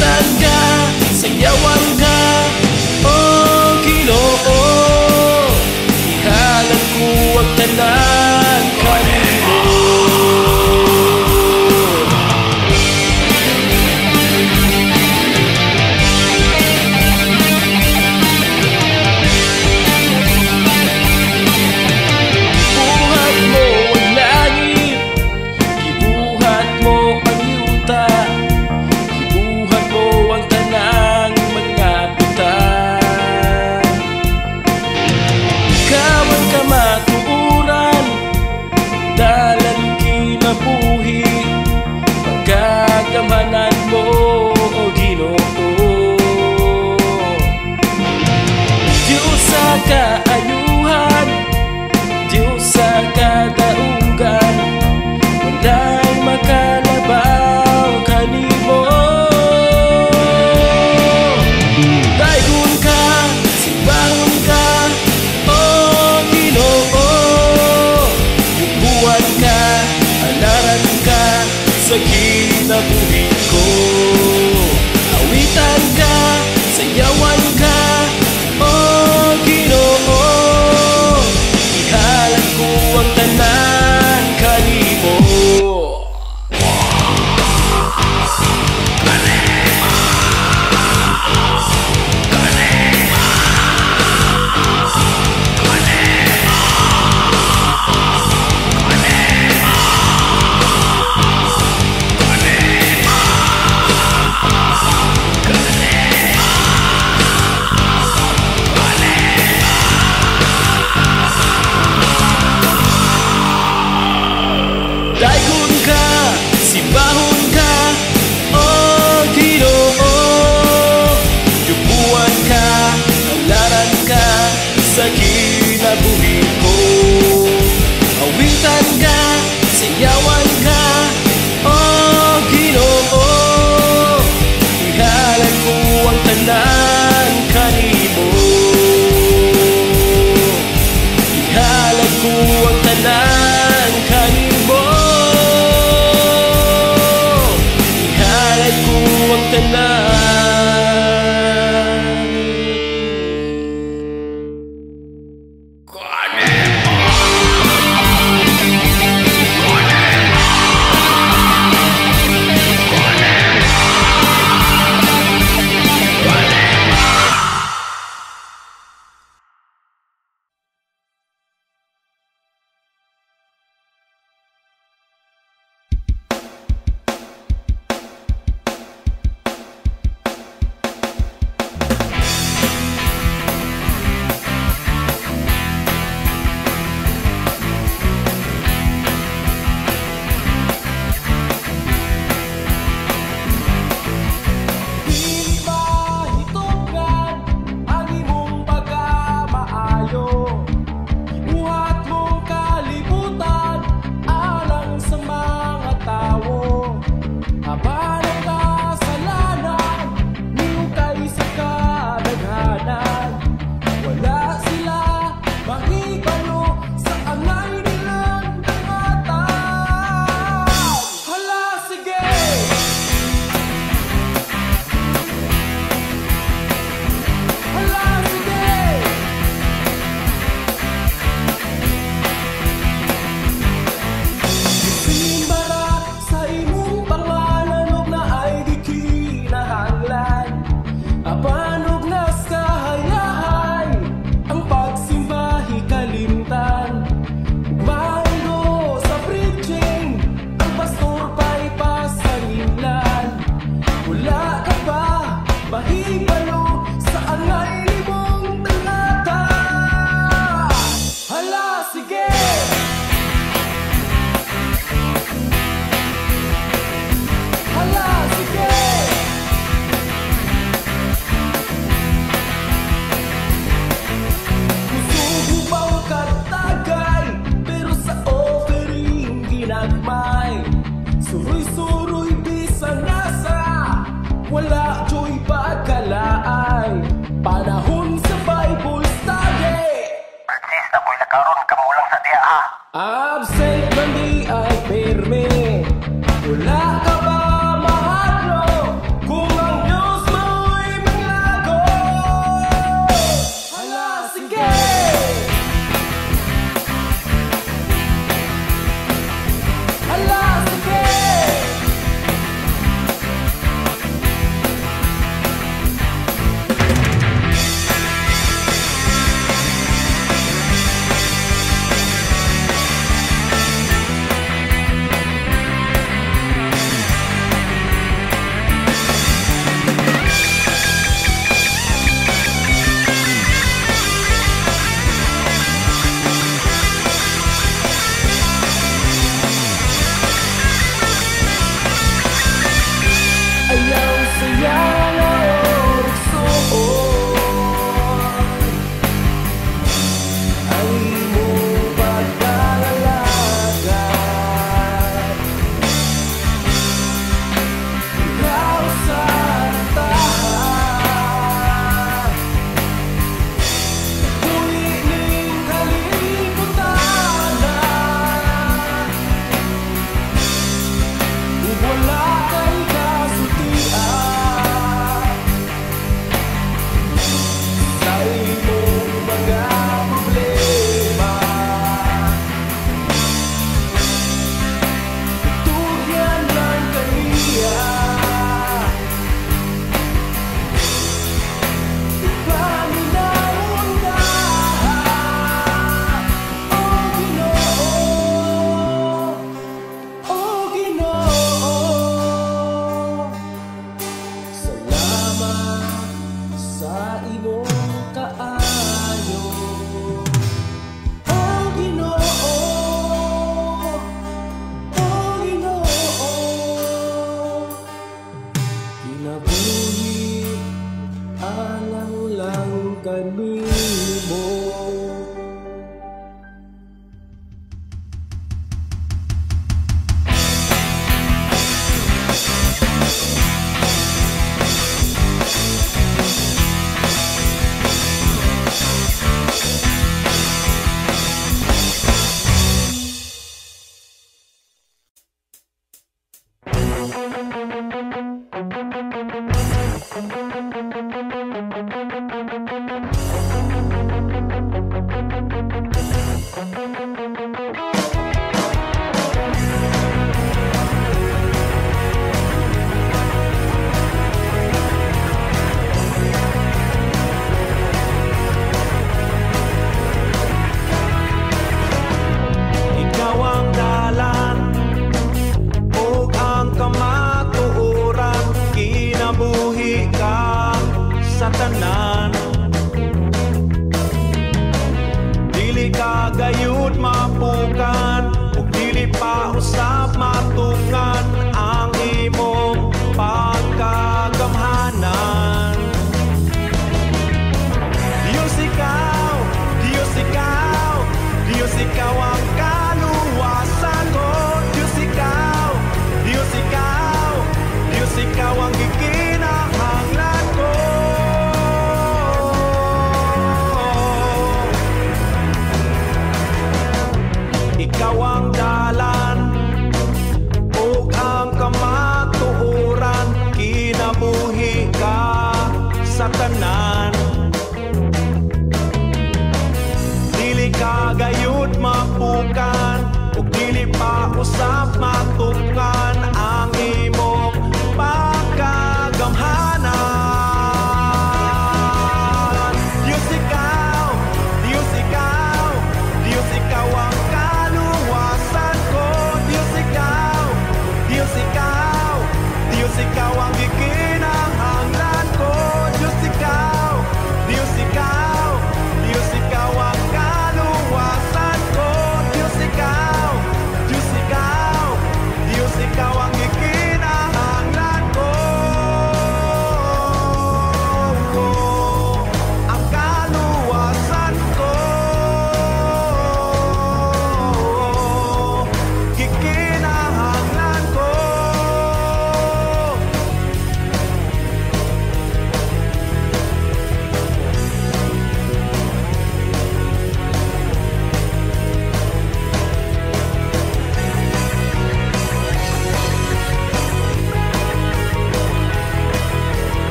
tangga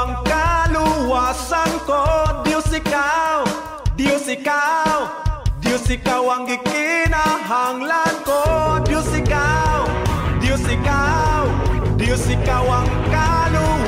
ang kaluwasan ko Diyos ikaw, Diyos ikaw Diyos ikaw ang ikinahanglan ko. Diyos ikaw, Diyos ikaw Diyos ikaw ang kaluwasan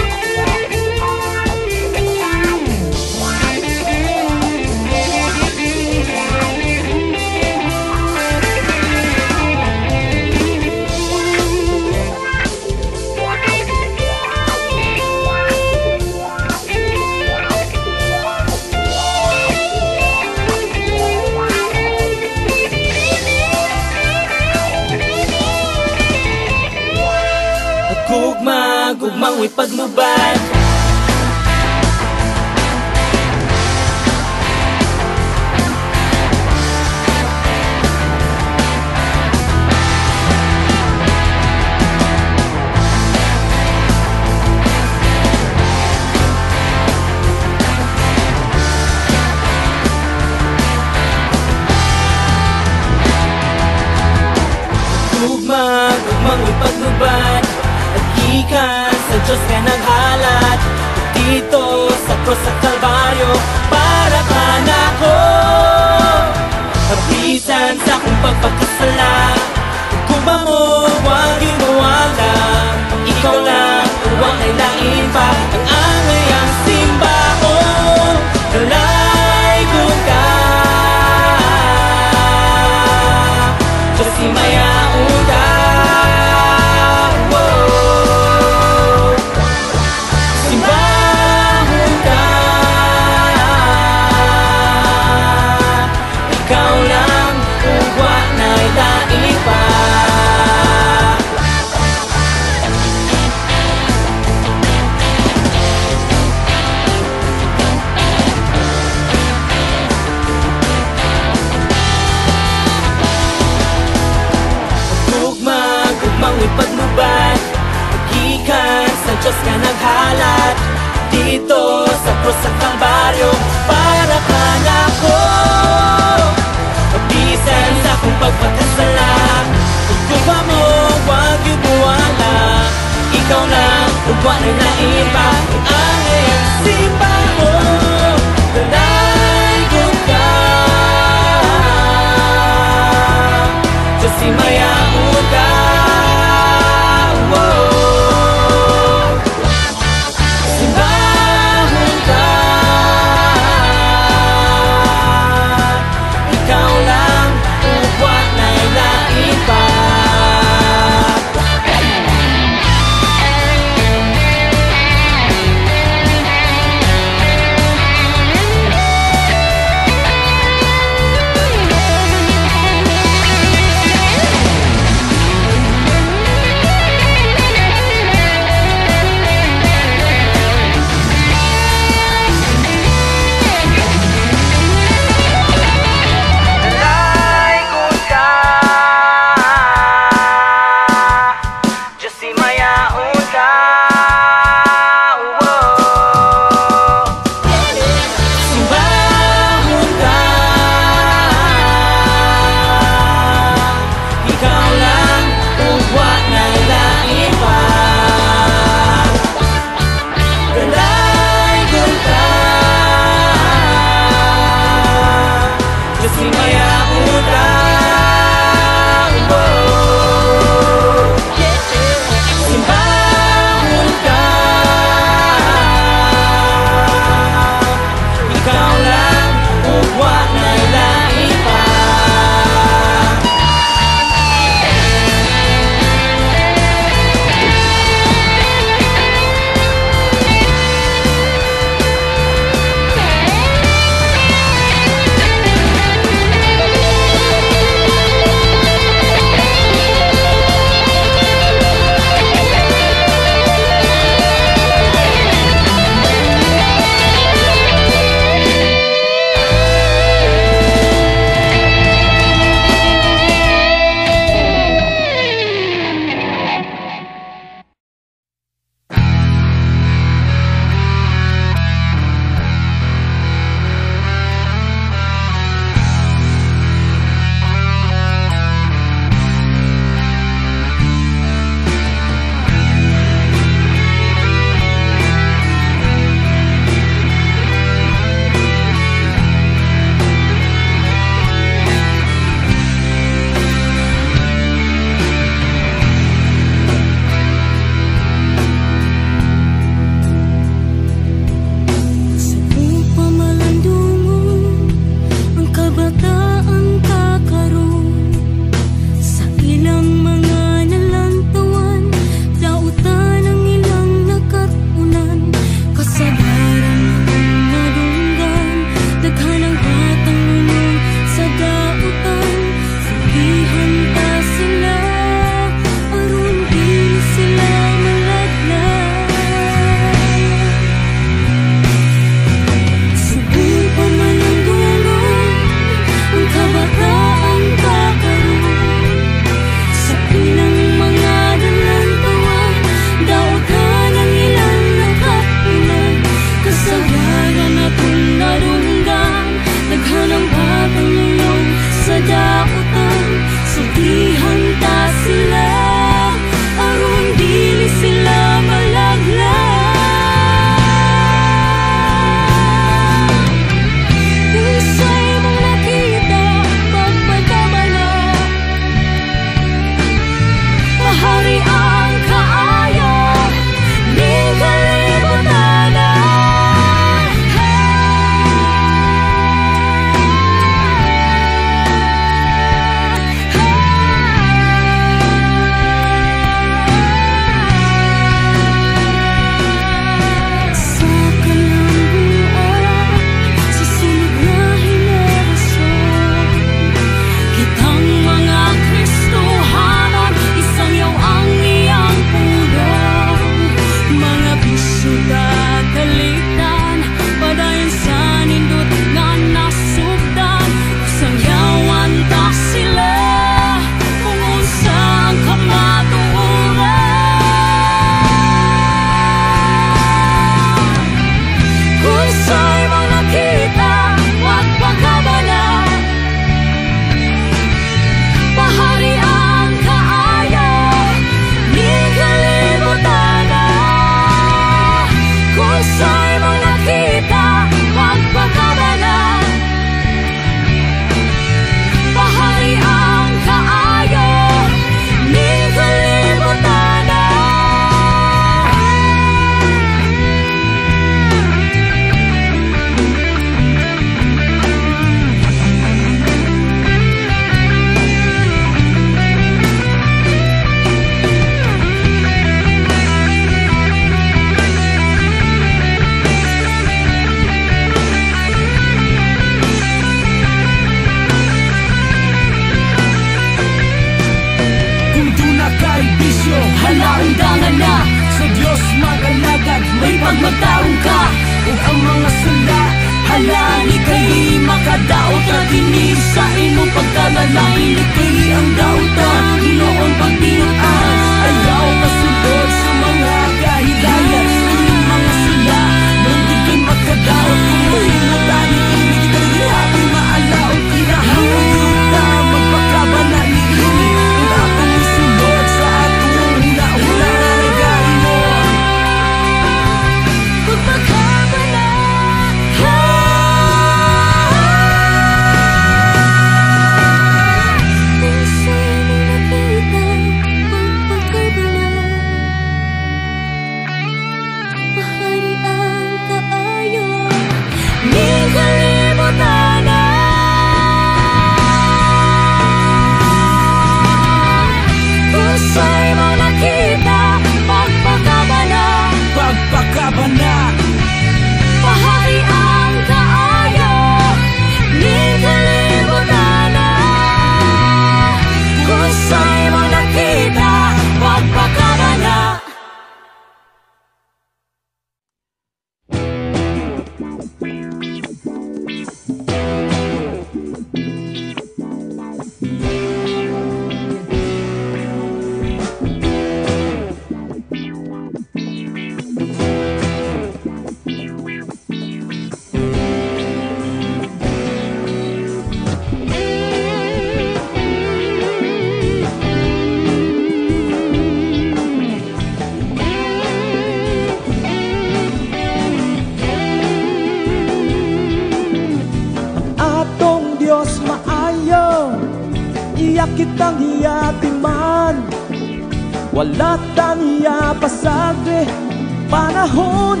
panahon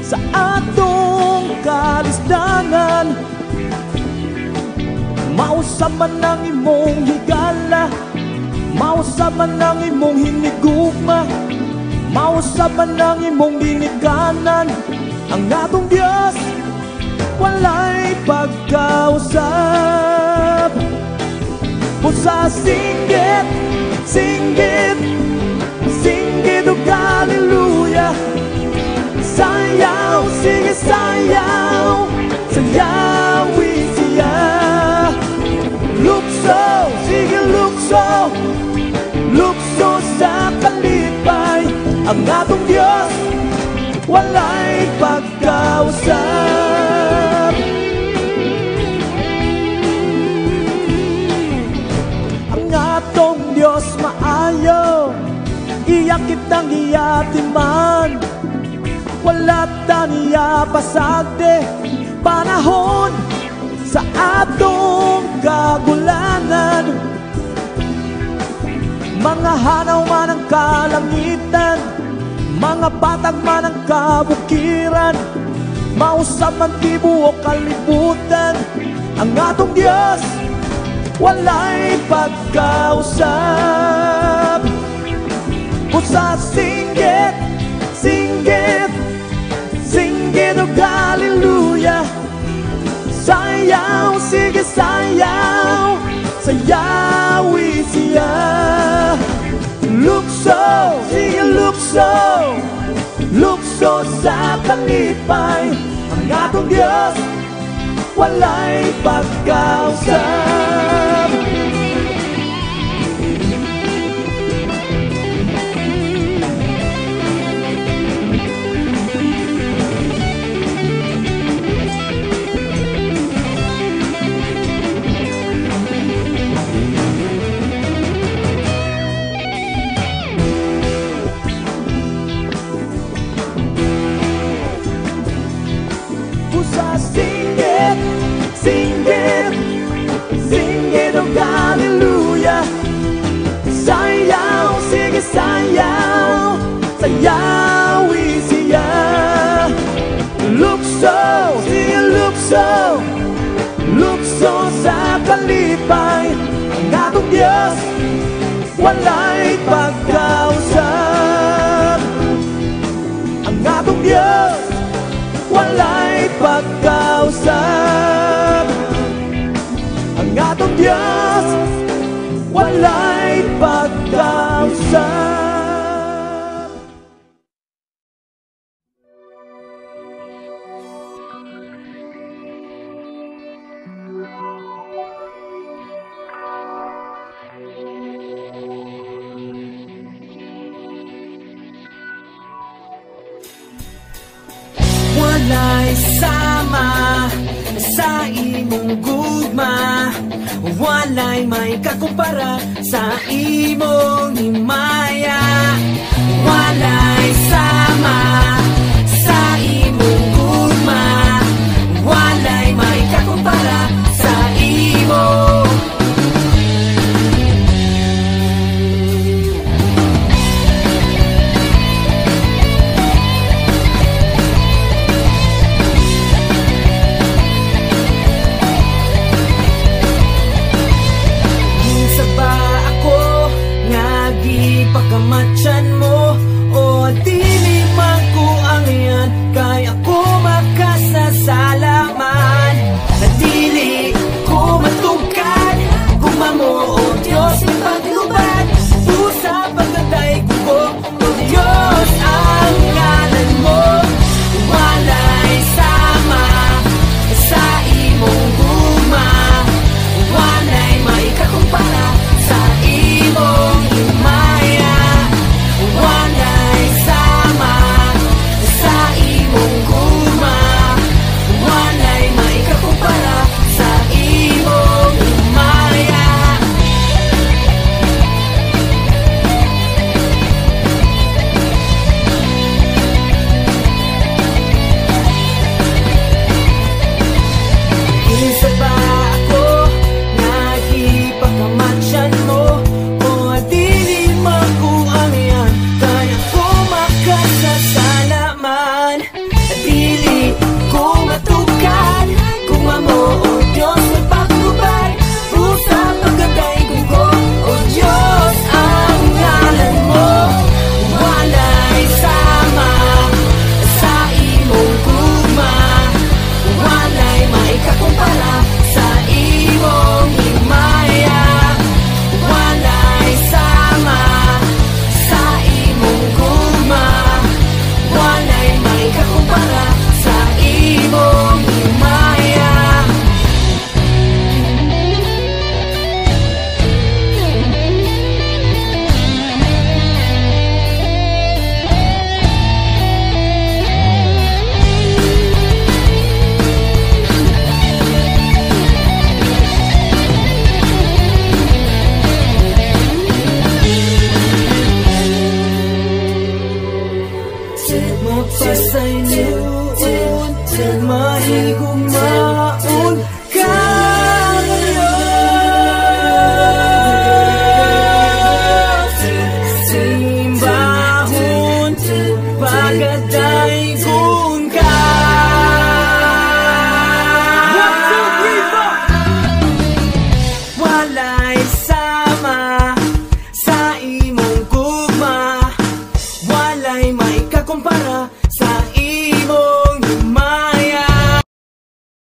sa atong kalisdangan. Mausa man ang imong higala Mausa man ang imong hinigugma Mausa man ang imong dinikanan Ang atong Diyos walay pagkausap. Pusa singgit, singgit Hallelujah. Sayaw, sige sayaw Sayawi siya Lukso, sige lukso Lukso sa kalipay Ang atong Diyos Walay pagkawasan Iyak kitang iyatiman Wala't taniya pasagde Panahon sa atong kagulanan. Mga hanaw man ang kalangitan Mga batag man ang kabukiran. Mausap man tibo o kalibutan Ang atong Diyos wala'y pagkausap mo sa singgit, singgit, singgit o hallelujah. Sayaw, sige sayaw, sayawi siya. Ah. Lukso, sige lukso, lukso sa pangipay. Ang atong Diyos, walay pagkausap.